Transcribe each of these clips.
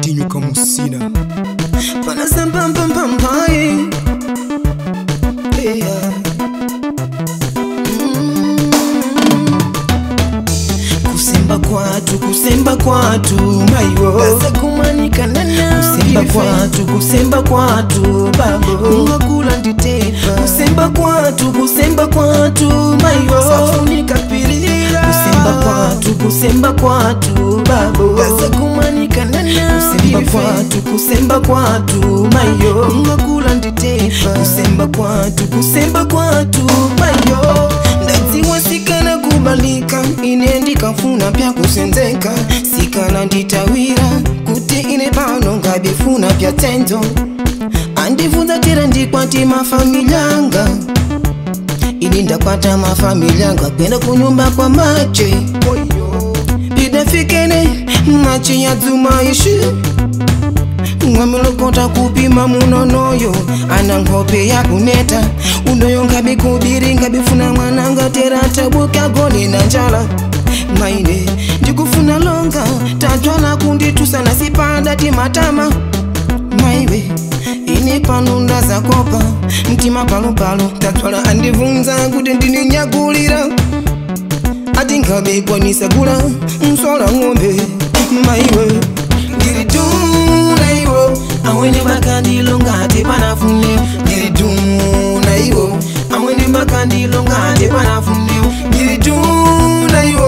tinyuka musina panasambambambambaye eh. yeah. Mm. kusemba kwatu kusemba kwatu oh. maiwo kusemba kwatu kusemba kwatu babo ngakula nditeva kusemba kwatu kusemba kwatu ma kusemba kwatu kusemba kwatu babo kaza kumanika nana kusemba kwatu kusemba kwatu mayo ngakula nditefa kusemba kwatu kusemba kwatu mayo ndadziwa sikana kubalika ine ndikafuna pyakusenzeka sikana nditawira kuti ine pano ngabifuna pya tendo andibvunza tira ndikwati mafamiliyanga ini ndakwata mafamili angu akwenda kunyumba kwa mache pidafikene mache yadzumaishi mwamilokota kupima munonoyo ana nkope yakuneta unoyo ngabikubiri ngabifuna mwananga teratabukagoni na njala maine ndikufuna longa tadzwala kunditusa nasipanda timatama maiwe ndine pano ndazakopa mtima palopalo tatwala andibvunza kuti ndininyagulira ati ngabe kwanisa kula nswala ng'ombe maiwe ndilitunaiwo amwene makandilo ngati panafune ndilitunaiwo amwene makandilo ngati panafune ndilitunaiwo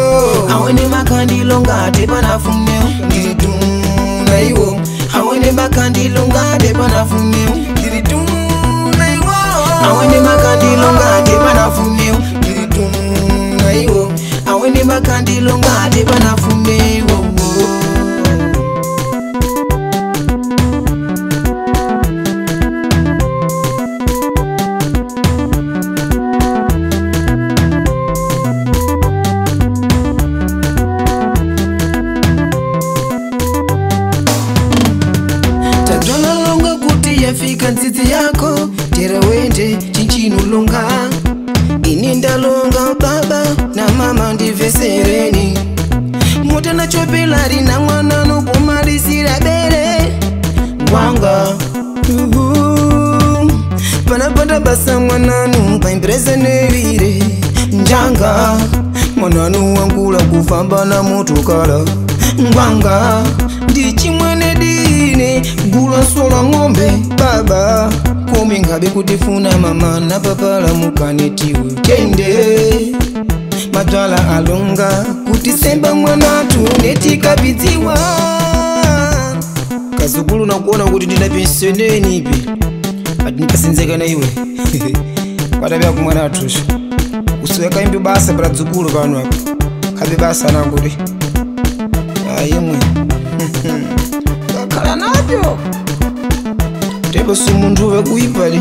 amwene makandilo ngati panafune ndilitunaiwo amwene makandilo ngati panafune vanongade vanafume fika nzidzi yako tera wende chinchinulonga ini ndalonga baba mandivesereni mutana chopelari na mwana nokumalisira bere wanga panapanda basa mwana nungaimbereza nevire njanga mwana nuwangula kufamba na motokala ngwanga ndichimwene dine ngula sola ng'ombe baba kome ngabe kutifuna mama na papala mukanetiwe tende madzala alonga kutisemba mwana atu netikabidziwa kazukulu nakuona kuti ndinapisenenipe atinikasenzeka naiwe kwatavya kumwana atusha kusiwa kaimbi basa pra dzukulu pano apa kabe basa nakuti ayemwe kakhala navyo tepo si munthu wekuipadi